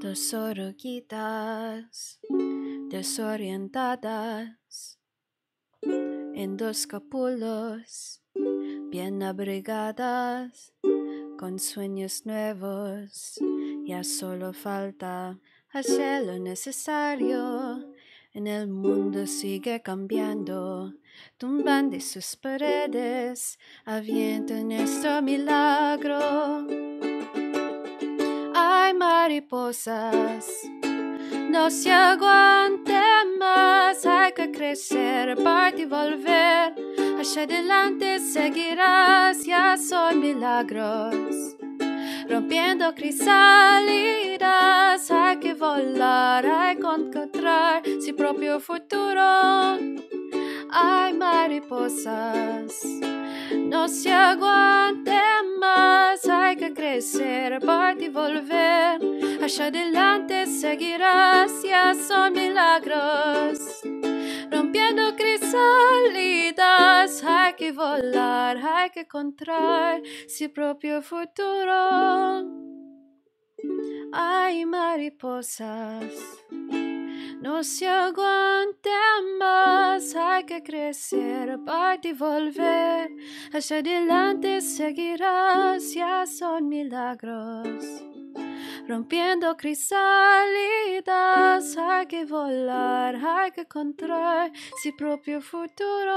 Dos oruguitas desorientadas en dos capulos bien abrigadas con sueños nuevos. Ya solo falta hacer lo necesario. En el mundo sigue cambiando, tumban de sus paredes, avientan nuestro milagro. Mariposas, no se aguante más, hay que crecer, partir volver. Hacia adelante seguirás, ya son milagros rompiendo crisalidas. Hay que volar, hay que encontrar su propio futuro. Hay mariposas, no se aguante partir y volver. Hacia adelante seguirás, ya son milagros. Rompiendo crisalidas, hay que volar, hay que encontrar su propio futuro. Hay mariposas, no se aguante más, hay que crecer, partir y volver. Hacia adelante seguirás, ya son milagros rompiendo crisalidas. Hay que volar, hay que encontrar su propio futuro.